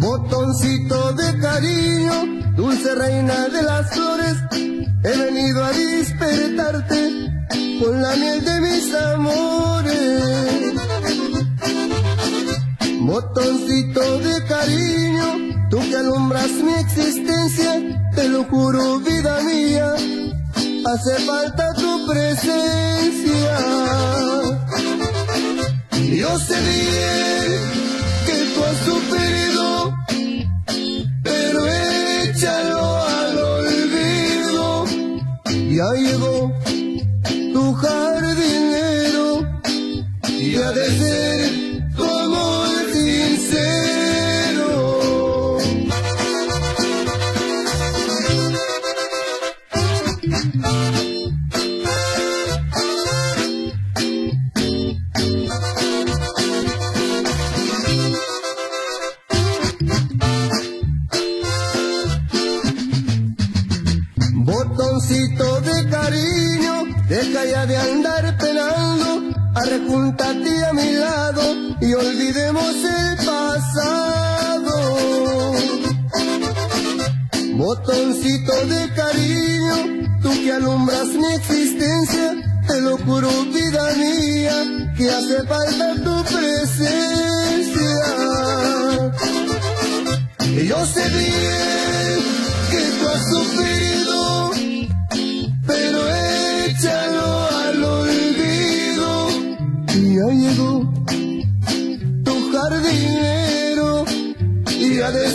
Botoncito de cariño, dulce reina de las flores, he venido a despertarte con la miel de mis amores. Mi existencia, te lo juro vida mía, hace falta tu presencia. Yo sé bien que tú has sufrido, pero échalo al olvido. Ya llegó tu jardinero y ha de ser Botoncito de cariño, deja ya de andar penando, arrejúntate a mi lado y olvidemos el pasado. Botoncito de que alumbras mi existencia, te lo juro vida mía, que hace falta tu presencia. Yo sé bien que tú has sufrido, pero échalo al olvido. Y ya llegó tu jardinero y ha de